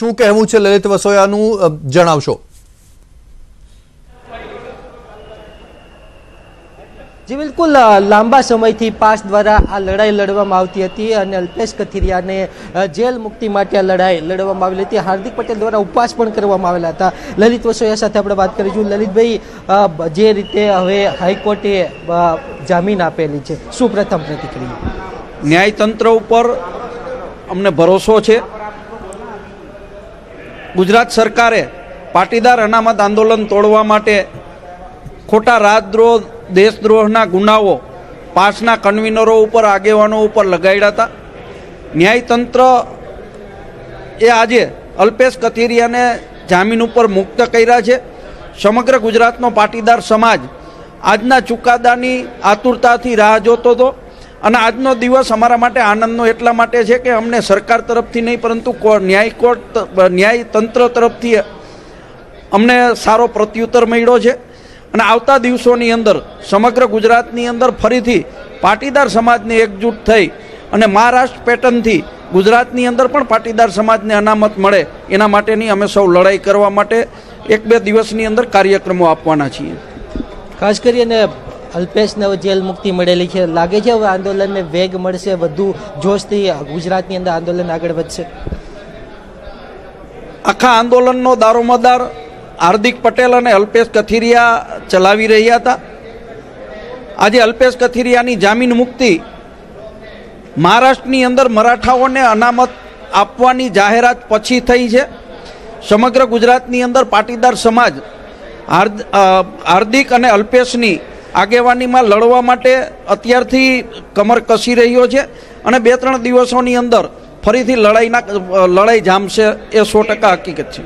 શું કહેવું છે લલિત વસોયાનું જણાવશો. જે બિલકુલ લાંબા સમયથી પાસ દ્વારા આ લડાઈ લડવામાં આવતી હતી અને અલ્પેશ કથિરિયાને જેલ મુક્તિ માટે આ લડાઈ લડવામાં આવેલી હતી. હાર્દિક પટેલ દ્વારા ઉપવાસ પણ કરવામાં આવેલા હતા. લલિત વસોયા સાથે આપણે વાત કરીશું. લલિતભાઈ જે રીતે હવે હાઈકોર્ટે જામીન આપેલી છે શું પ્રથમ પ્રતિક્રિયા? ન્યાયતંત્ર ઉપર અમને ભરોસો છે. ગુજરાત સરકારે પાટીદાર અનામત આંદોલન તોડવા માટે ખોટા રાજદ્રોહ, દેશદ્રોહના ગુનાઓ, પાસના કન્વીનરો ઉપર, આગેવાનો ઉપર લગાડ્યા હતા. ન્યાયતંત્ર એ આજે અલ્પેશ કથિરિયાને જામીન ઉપર મુક્ત કર્યા છે. સમગ્ર ગુજરાતનો પાટીદાર સમાજ આજના ચુકાદાની આતુરતાથી રાહ જોતો હતો. અને આજનો દિવસ અમારા માટે આનંદનો એટલા માટે છે કે અમને સરકાર તરફથી નહીં, પરંતુ ન્યાય કોર્ટ ન્યાય તંત્ર તરફથી અમને સારો પ્રત્યુત્તર મળ્યો છે. અને આવતા દિવસોની અંદર, સમગ્ર ગુજરાતની અંદર ફરીથી પાટીદાર સમાજને એકજૂટ થઈ અને મહારાષ્ટ્ર પેટર્નથી ગુજરાતની અંદર પણ પાટીદાર સમાજને અનામત મળે, એના માટેની અમે સૌ લડાઈ કરવા માટે એક બે દિવસની અંદર કાર્યક્રમો આપવાના છીએ. ખાસ કરીને અલ્પેશને જેલ મુક્તિ મળેલી છે, લાગે છે હવે આંદોલનને વેગ મળશે, વધુ જોશથી ગુજરાતની અંદર આંદોલન આગળ વધશે? આખા આંદોલનનો દારોમદાર હાર્દિક પટેલ અને અલ્પેશ કથિરિયા ચલાવી રહ્યા હતા. આજે અલ્પેશ કથિરિયાની જામીન મુક્તિ મહારાષ્ટ્રની અંદર મરાઠાઓને અનામત આપવાની જાહેરાત પછી થઈ છે. સમગ્ર ગુજરાતની અંદર પાટીદાર સમાજ હાર્દિક અને અલ્પેશની આગેવાનીમાં લડવા માટે અત્યારથી કમર કસી રહ્યો છે અને બે ત્રણ દિવસોની અંદર ફરીથી લડાઈના લડાઈ જામશે એ સો ટકા હકીકત છે.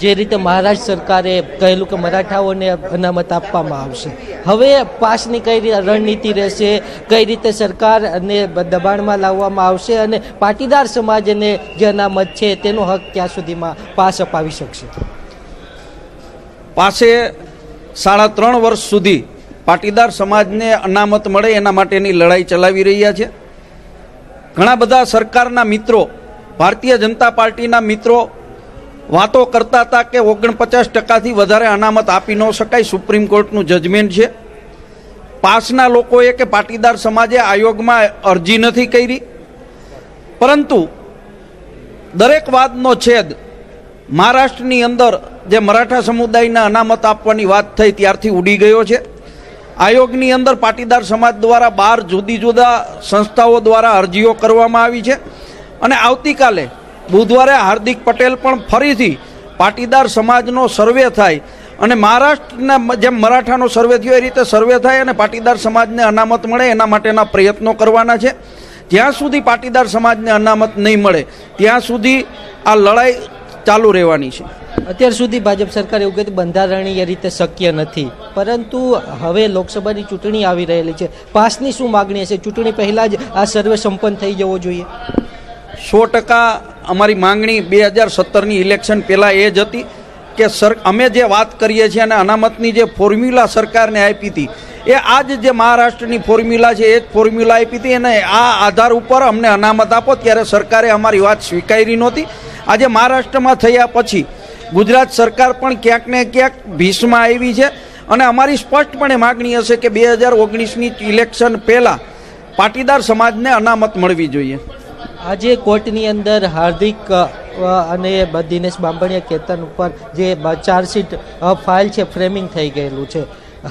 જે રીતે મહારાષ્ટ્ર સરકારે કહેલું કે મરાઠાઓને અનામત આપવામાં આવશે. હવે પાસની કઈ રણનીતિ રહેશે કઈ રીતે સરકારને દબાણમાં લાવવામાં આવશે અને પાટીદાર સમાજને જે અનામત છે તેનો હક ક્યાં સુધીમાં પાસ અપાવી શકશે? પાસે સાડા ત્રણ વર્ષ સુધી પાટીદાર સમાજને અનામત મળે એના માટેની લડાઈ ચલાવી રહ્યા છે. ઘણા બધા સરકારના મિત્રો, ભારતીય જનતા પાર્ટીના મિત્રો વાતો કરતા હતા કે ઓગણપચાસ ટકાથી વધારે અનામત આપી ન શકાય સુપ્રીમ કોર્ટનું જજમેન્ટ છે. પાસના લોકોએ કે પાટીદાર સમાજે આયોગમાં અરજી નથી કરી. પરંતુ દરેક વાતનો છેદ મહારાષ્ટ્રની અંદર જે મરાઠા સમુદાયને અનામત આપવાની વાત થઈ ત્યારથી ઉડી ગયો છે. આયોગની અંદર પાટીદાર સમાજ દ્વારા બાર જુદી જુદા સંસ્થાઓ દ્વારા અરજીઓ કરવામાં આવી છે. અને આવતીકાલે બુધવારે હાર્દિક પટેલ પણ ફરીથી પાટીદાર સમાજનો સર્વે થાય અને મહારાષ્ટ્રના જેમ મરાઠાનો સર્વે થયો એ રીતે સર્વે થાય અને પાટીદાર સમાજને અનામત મળે એના માટેના પ્રયત્નો કરવાના છે. જ્યાં સુધી પાટીદાર સમાજને અનામત નહીં મળે, ત્યાં સુધી આ લડાઈ ચાલુ રહેવાની છે. અત્યાર સુધી ભાજપ સરકાર એવું કહેતું બંધારણીય રીતે શક્ય નથી. પરંતુ હવે લોકસભાની ચૂંટણી આવી રહેલી છે. પાસની શું માગણી હશે? ચૂંટણી પહેલાં જ આ સર્વે સંપન્ન થઈ જવો જોઈએ. સો ટકા અમારી માંગણી બે હજાર સત્તરની ઇલેક્શન પહેલાં એ જ હતી કે સર, અમે જે વાત કરીએ છીએ અને અનામતની જે ફોર્મ્યુલા સરકારને આપી હતી, એ આજ જે મહારાષ્ટ્રની ફોર્મ્યુલા છે, એ જ ફોર્મ્યુલા આપી હતી અને આ આધાર ઉપર અમને અનામત આપો ત્યારે સરકારે અમારી વાત સ્વીકારી નહોતી. આજે મહારાષ્ટ્રમાં થયા પછી ગુજરાત સરકાર પણ ક્યાંક ને ક્યાંક ભીષમાં આવી છે અને અમારી સ્પષ્ટપણે માગણી હશે કે બે હજાર ઓગણીસની ઇલેક્શન પહેલાં પાટીદાર સમાજને અનામત મળવી જોઈએ. આજે કોર્ટની અંદર હાર્દિક અને દિનેશ બાંભણિયા કેતન ઉપર જે ચાર્જશીટ ફાઇલ છે ફ્રેમિંગ થઈ ગયેલું છે.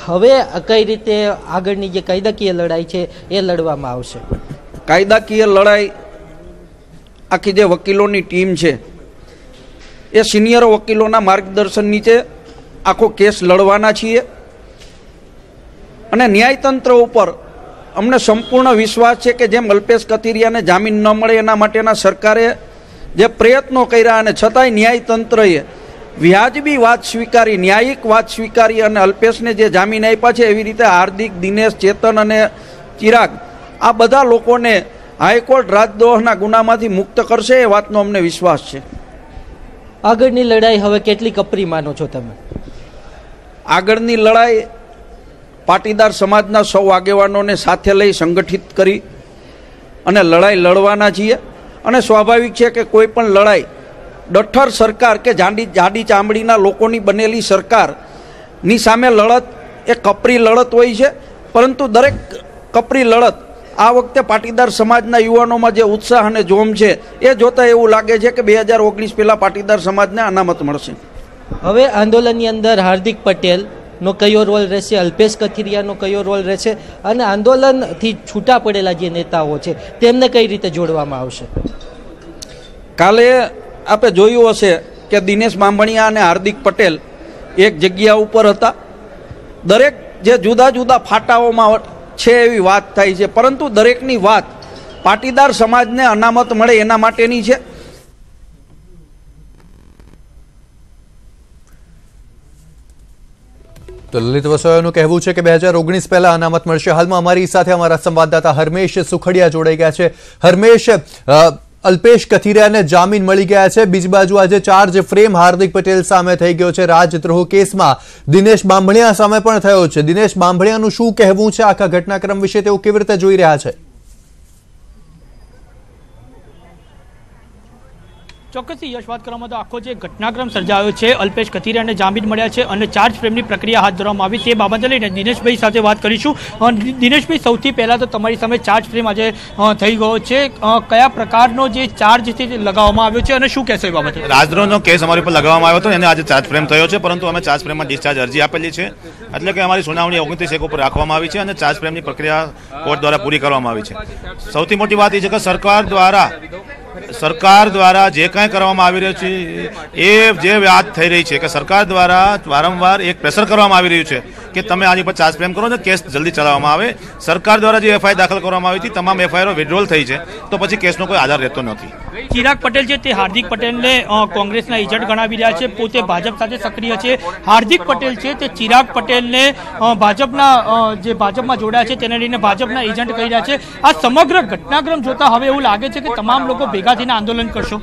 હવે કઈ રીતે આગળની જે કાયદાકીય લડાઈ છે એ લડવામાં આવશે? કાયદાકીય લડાઈ આખી જે વકીલોની ટીમ છે એ સિનિયર વકીલોના માર્ગદર્શન નીચે આખો કેસ લડવાના છીએ. અને ન્યાયતંત્ર ઉપર અમને સંપૂર્ણ વિશ્વાસ છે કે જેમ અલ્પેશ કથિરિયાને જામીન ન મળે એના માટેના સરકારે જે પ્રયત્નો કર્યા અને છતાંય ન્યાયતંત્રએ વ્યાજબી વાત સ્વીકારી, ન્યાયિક વાત સ્વીકારી અને અલ્પેશને જે જામીન આપ્યા છે એવી રીતે હાર્દિક, દિનેશ, ચેતન અને ચિરાગ આ બધા લોકોને હાઈકોર્ટ રાજદ્રોહના ગુનામાંથી મુક્ત કરશે એ વાતનો અમને વિશ્વાસ છે. આગળની લડાઈ હવે કેટલી કપરી માનો છો તમે? આગળની લડાઈ પાટીદાર સમાજના સૌ આગેવાનોને સાથે લઈ સંગઠિત કરી અને લડાઈ લડવાના છીએ. અને સ્વાભાવિક છે કે કોઈ પણ લડાઈ, ડઠ્ઠર સરકાર કે જાડી જાડી ચામડીના લોકોની બનેલી સરકારની સામે લડત એ કપરી લડત હોય છે. પરંતુ દરેક કપરી લડત આ વખતે પાટીદાર સમાજના યુવાનોમાં જે ઉત્સાહ અને જોમ છે એ જોતાં એવું લાગે છે કે બે હજાર ઓગણીસ પહેલાં પાટીદાર સમાજને અનામત મળશે. હવે આંદોલનની અંદર હાર્દિક પટેલ નો કયો રોલ રહેશે અલ્પેશ કથિરિયાનો કયો રોલ રહેશે અને આંદોલનથી છૂટા પડેલા જે નેતાઓ છે તેમને કઈ રીતે જોડવામાં આવશે? કાલે આપણે જોયું હશે કે દિનેશ બાંભણિયા અને હાર્દિક પટેલ એક જગ્યા ઉપર હતા. દરેક જે જુદા જુદા ફાટાઓમાં છે એવી વાત થાય છે. પરંતુ દરેકની વાત પાટીદાર સમાજને અનામત મળે એના માટેની છે. તો લલિત વસોયાનું કહેવું છે કે બે હજાર ઓગણીસ પહેલા અનામત મળશે. હાલમાં અમારી સાથે અમારા સંવાદદાતા હરમેશ સુખડિયા જોડાઈ ગયા છે. હરમેશ અલ્પેશ કથિરિયાને જામીન મળી ગયા છે. બીજી બાજુ આજે ચાર્જ ફ્રેમ હાર્દિક પટેલ સામે થઈ ગયો છે. રાજદ્રોહ કેસમાં દિનેશ બાંભણિયા સામે પણ થયો છે. દિનેશ બાંભણિયાનું શું કહેવું છે? આખા ઘટનાક્રમ વિશે તેઓ કેવી રીતે જોઈ રહ્યા છે? ચોક્કસથી યશ વાત કરવામાં તો આખો જે ઘટનાક્રમ સર્જાયો છે, અલ્પેશ કથિરિયાને જામીન મળ્યા છે અને ચાર્જ ફ્રેમની પ્રક્રિયા હાથ ધરવામાં આવી. તે બાબતે લઈને દિનેશભાઈ સાથે વાત કરીશું. દિનેશભાઈ, સૌથી પહેલાં તો તમારી સામે ચાર્જ ફ્રેમ આજે થઈ ગયો છે. કયા પ્રકારનો જે ચાર્જ છે લગાવવામાં આવ્યો છે અને શું કહેશો એ બાબતે? રાજદ્રોહનો કેસ અમારી ઉપર લગાવવામાં આવ્યો હતો. એને આજે ચાર્જ ફ્રેમ થયો છે, પરંતુ અમે ચાર્જ ફ્રેમમાં ડિસ્ચાર્જ અરજી આપેલી છે. એટલે કે અમારી સુનાવણી ઓગણત્રીસ એક ઉપર રાખવામાં આવી છે અને ચાર્જ ફ્રેમની પ્રક્રિયા કોર્ટ દ્વારા પૂરી કરવામાં આવી છે. સૌથી મોટી વાત એ છે કે સરકાર દ્વારા સરકાર દ્વારા જે કાંઈ કરવામાં આવી રહ્યું છે, એ જે વાત થઈ રહી છે કે સરકાર દ્વારા વારંવાર એક પ્રેશર કરવામાં આવી રહ્યું છે. કે તમે આની પર ચાર્જ ફ્રેમ કરો ને કેસ જલ્દી ચલાવવામાં આવે. સરકાર દ્વારા જે એફઆઈઆર દાખલ કરવામાં આવી હતી તમામ એફઆઈઆર વિડ્રોલ થઈ છે. તો પછી કેસનો કોઈ આધાર રહેતો નથી. ચિરાગ પટેલ છે તે હાર્દિક પટેલને કોંગ્રેસના એજન્ટ ગણાવી રહ્યા છે. પોતે ભાજપ સાથે સક્રિય છે. હાર્દિક પટેલ છે તે ચિરાગ પટેલને ભાજપના જે ભાજપમાં જોડાયા છે તેને લઈને ભાજપના એજન્ટ કહી રહ્યા છે. આ સમગ્ર ઘટનાક્રમ જોતા હવે એવું લાગે છે કે તમામ લોકો ભેગા થઈને આંદોલન કરશો.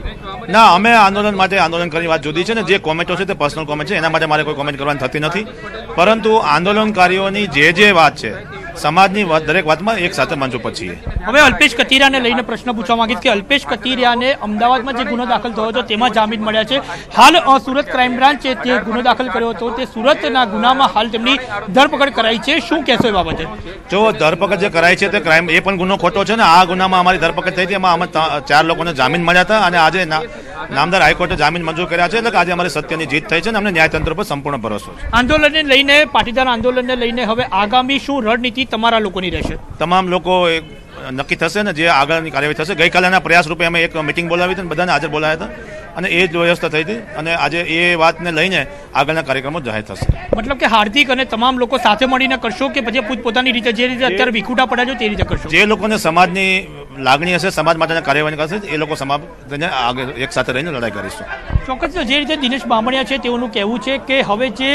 ના અમે આંદોલન માટે આંદોલન કરવાની વાત જુદી છે ને જે કોમેન્ટો છે તે પર્સનલ કોમેન્ટ છે. એના માટે મારે કોઈ કોમેન્ટ કરવાની થતી નથી. પરંતુ આંદોલનકારીઓની જે જે વાત છે સમાજની વાત દરેક વાતમાં એક સાથે મંચ ઉપર છીએ. હવે અલ્પેશ કથિરિયાને લઈને પ્રશ્ન પૂછવા માંગીશ કે અલ્પેશ કથિરિયાને અમદાવાદમાં જે ગુનો દાખલ થયો હતો તેમાં જામીન મળ્યા છે. હાલ સુરત ક્રાઇમ બ્રાન્ચે તે ગુનો દાખલ કર્યો હતો. તે સુરતના ગુનામાં હાલ તેમની ધરપકડ કરાઈ છે. શું કહેશો એ બાબતે? જો ધરપકડ જે કરાઈ છે તે ક્રાઇમ એ પણ ગુનો ખોટો છે ને આ ગુનામાં અમારી ધરપકડ થઈ હતી. એમાં અમે ચાર લોકોને જામીન મળ્યા હતા અને આજે નામદાર હાઈકોર્ટે જામીન મંજૂર કર્યા છે એટલે આજે અમારી સત્યની જીત થઈ છે અને અમને ન્યાયતંત્ર પર સંપૂર્ણ ભરોસો છે. આંદોલનને લઈને પાટીદાર આંદોલનને લઈને હવે આગામી શું રણનીતિ તમારા લોકોની રહેશે? તમામ લોકો નક્કી થશે ને જે આગળની કાર્યવાહી થશે. ગઈકાલેના પ્રયાસ રૂપે અમે એક મિટિંગ બોલાવી હતી બધાને હાજર બોલાવ્યા હતા અને એ જ વ્યવસ્થા થઈ હતી અને આજે એ વાતને લઈને આગળના કાર્યક્રમો જાહેર થશે. મતલબ કે હાર્દિક અને તમામ લોકો સાથે મળીને કરશો કે પછી પોતપોતાની રીતે જે રીતે અત્યારે વિખુટા પડ્યા છો તે રીતે કરશો? જે લોકોને સમાજની લાગણી હશે, સમાજ માટેના કાર્યવાહી કરશે, એ લોકો સમાજ આગળ એક સાથે રહીને લડાઈ કરીશું. ચોક્કસ, જે રીતે દિનેશ બામણિયા છે, તેઓનું કહેવું છે કે હવે જે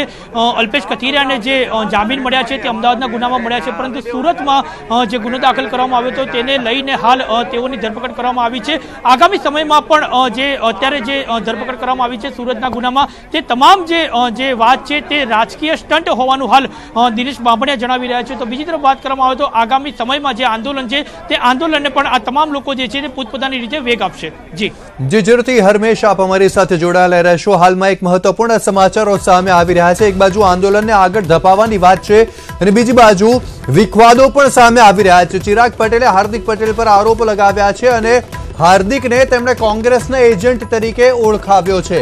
અલ્પેશ કથિરિયાને જે જામીન મળ્યા છે, તે અમદાવાદના ગુનામાં મળ્યા છે, પરંતુ સુરતમાં જે ગુનો દાખલ કરવામાં આવ્યો હતો, તેને લઈને હાલ તેઓની ધરપકડ કરવામાં આવી છે. આગામી સમયમાં પણ જે, અત્યારે જે ધરપકડ કરવામાં આવી છે સુરતના ગુનામાં, તે તમામ જે જે વાત છે, તે રાજકીય સ્ટન્ટ હોવાનું હાલ દિનેશ બામણિયા જણાવી રહ્યા છે. તો બીજી તરફ વાત કરવામાં આવે તો આગામી સમયમાં જે આંદોલન છે, તે આંદોલનને પણ આ તમામ લોકો જે છે, તે પોતપોતાની રીતે વેગ આપશે. જી. જી જરૂરથી હરમેશ આપ અમારી સાથે જોડાયેલા રહેશો. હાલમાં એક મહત્વપૂર્ણ સમાચારો સામે આવી રહ્યા છે. એક બાજુ આંદોલનને આગળ ધપાવવાની વાત છે અને બીજી બાજુ વિખવાદો પણ સામે આવી રહ્યા છે. ચિરાગ પટેલે હાર્દિક પટેલ પર આરોપ લગાવ્યા છે અને હાર્દિકને તેમણે કોંગ્રેસના એજન્ટ તરીકે ઓળખાવ્યો છે.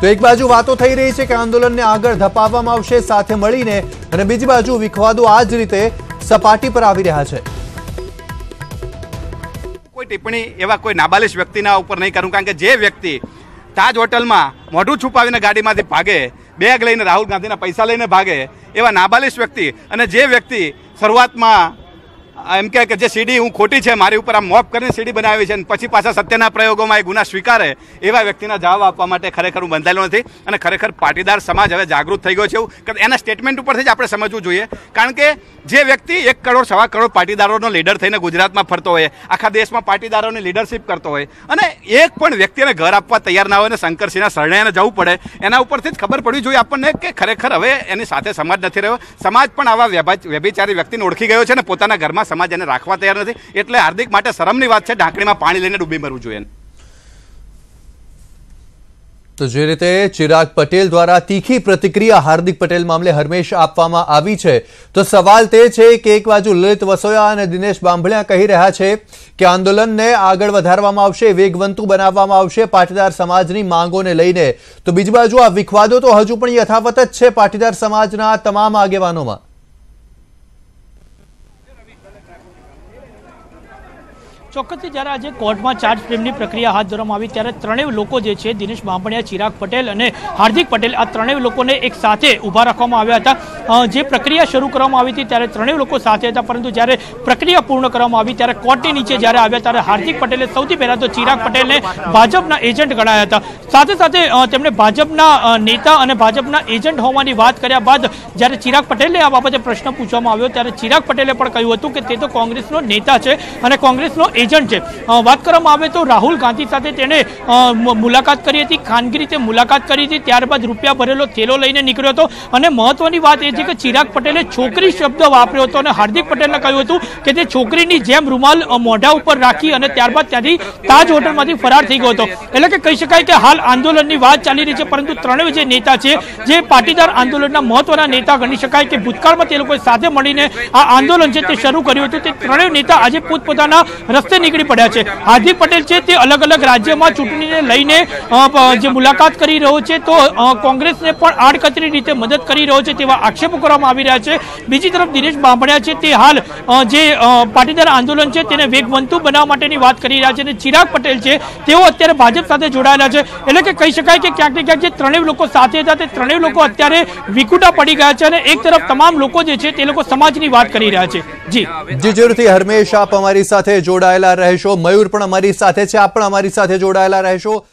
તો એક બાજુ વાતો થઈ રહી છે કે આંદોલનને આગળ ધપાવવામાં આવશે, સાથે મળીને અને બીજી બાજુ વિખવાદો આ જ રીતે સપાટી પર આવી રહ્યા છે. કોઈ ટિપ્પણી એવા કોઈ નાબાલિશ વ્યક્તિના ઉપર નહીં કરું, કારણ કે જે વ્યક્તિ તાજ હોટલમાં મોઢું છુપાવીને ગાડીમાંથી ભાગે, બેગ લઈને રાહુલ ગાંધીના પૈસા લઈને ભાગે એવા નાબાલિશ વ્યક્તિ અને જે વ્યક્તિ શરૂઆતમાં એમ કે જે સીડી હું ખોટી છે, મારી ઉપર આમ મોફ કરીને સીડી બનાવી છે અને પછી પાછા સત્યના પ્રયોગોમાં એ ગુના સ્વીકારે, એવા વ્યક્તિના જવાબ આપવા માટે ખરેખર હું બંધાયેલો નથી અને ખરેખર પાટીદાર સમાજ હવે જાગૃત થઈ ગયો છે એવું. એના સ્ટેટમેન્ટ ઉપરથી જ આપણે સમજવું જોઈએ. કારણ કે જે વ્યક્તિ એક કરોડ, સવા કરોડ પાટીદારોનો લીડર થઈને ગુજરાતમાં ફરતો હોય, આખા દેશમાં પાટીદારોની લીડરશિપ કરતો હોય, અને એક પણ વ્યક્તિને ઘર આપવા તૈયાર ના હોય અને શંકરસિંહના શરણે જવું પડે, એના ઉપરથી જ ખબર પડવી જોઈએ આપણને કે ખરેખર હવે એની સાથે સમાજ નથી રહ્યો. સમાજ પણ આવા વ્યભા- વ્યભિચારી વ્યક્તિને ઓળખી ગયો છે અને પોતાના ઘરમાં સમાજ એને રાખવા તૈયાર નથી. એટલે હાર્દિક માટે શરમની વાત છે, ઢાંકણીમાં પાણી લઈને ડૂબી મરવું જોઈએ તો જે રીતે ચિરાગ પટેલ દ્વારા તીખી પ્રતિક્રિયા હાર્દિક પટેલ મામલે હરમેશ આપવામાં આવી છે, તો સવાલ તે છે કે એક બાજુ લલિત વસોયા અને દિનેશ બાંભળિયા કહી રહ્યા છે કે આંદોલનને આગળ વધારવામાં આવશે, વેગવંતુ બનાવવામાં આવશે પાટીદાર સમાજની માંગોને લઈને. તો બીજી બાજુ આ વિખવાદો તો હજુ પણ યથાવત જ છે પાટીદાર સમાજના તમામ આગેવાનોમાં. ચોક્કસથી જ્યારે આજે કોર્ટમાં ચાર્જ ફ્રેમની પ્રક્રિયા હાથ ધરવામાં આવી, ત્યારે ત્રણેય લોકો જે છે, દિનેશ બાંભણિયા, ચિરાગ પટેલ અને હાર્દિક પટેલ, આ ત્રણેય લોકોને એક સાથે ઊભા રાખવામાં આવ્યા હતા. જે પ્રક્રિયા શરૂ કરવામાં આવી હતી ત્યારે ત્રણેય લોકો સાથે હતા, પરંતુ જ્યારે પ્રક્રિયા પૂર્ણ કરવામાં આવી, ત્યારે કોર્ટની નીચે જ્યારે આવ્યા, ત્યારે હાર્દિક પટેલે સૌથી પહેલાં તો ચિરાગ પટેલને ભાજપના એજન્ટ ગણાયા હતા. સાથે સાથે તેમણે ભાજપના નેતા અને ભાજપના એજન્ટ હોવાની વાત કર્યા બાદ જ્યારે ચિરાગ પટેલને આ બાબતે પ્રશ્ન પૂછવામાં આવ્યો, ત્યારે ચિરાગ પટેલે પણ કહ્યું હતું કે તે તો કોંગ્રેસનો નેતા છે અને કોંગ્રેસનો એજન્ટ છે. વાત કરવામાં આવે તો રાહુલ ગાંધી સાથે તેણે મુલાકાત કરી હતી, ખાનગી રીતે મુલાકાત કરી હતી, ત્યારબાદ રૂપિયા ભરેલો થેલો લઈને નીકળ્યો હતો. અને મહત્વની વાત એ છે કે ચિરાગ પટેલે છોકરી શબ્દ વાપર્યો હતો અને હાર્દિક પટેલે કહ્યું હતું કે તે છોકરીની જેમ રૂમાલ મોઢા ઉપર રાખી અને ત્યારબાદ ત્યાંથી તાજ હોટલમાંથી ફરાર થઈ ગયો હતો. એટલે કે કહી શકાય કે હાલ આંદોલનની વાત ચાલી રહી છે, પરંતુ ત્રણેય જે નેતા છે, જે પાટીદાર આંદોલનના મહત્વના નેતા ગણી શકાય કે ભૂતકાળમાં તે લોકોએ સાથે મળીને આ આંદોલન છે તે શરૂ કર્યું હતું. તે ત્રણેય નેતા આજે પોતપોતાના રસ્તે નીકળી પડ્યા છે. હાર્દિક પટેલ છે તે અલગ અલગ રાજ્યમાં ચૂંટણીને લઈને જે મુલાકાત કરી રહ્યો છે, તો કોંગ્રેસને પણ આડકતરી રીતે મદદ કરી રહ્યો છે તેવા આક્ષેપો કરવામાં આવી રહ્યા છે. બીજી તરફ દિનેશ બાંભણિયા છે તે હાલ જે પાટીદાર આંદોલન છે તેને વેગવંતુ બનાવવા માટેની વાત કરી રહ્યા છે અને ચિરાગ પટેલ છે તેઓ અત્યારે ભાજપ સાથે જોડાયેલા છે. એટલે કે કહી શકાય કે ક્યાંક ને ક્યાંક જે ત્રણેય લોકો સાથે હતા તે ત્રણેય લોકો અત્યારે વિકુટા પડી ગયા છે અને એક તરફ તમામ લોકો જે છે તે લોકો સમાજની વાત કરી રહ્યા છે. જી. જી, જરૂરથી હરમેશ આપ અમારી સાથે જોડાયેલા રહેશો. મયુર પણ અમારી સાથે છે. આપ પણ અમારી સાથે જોડાયેલા રહેશો.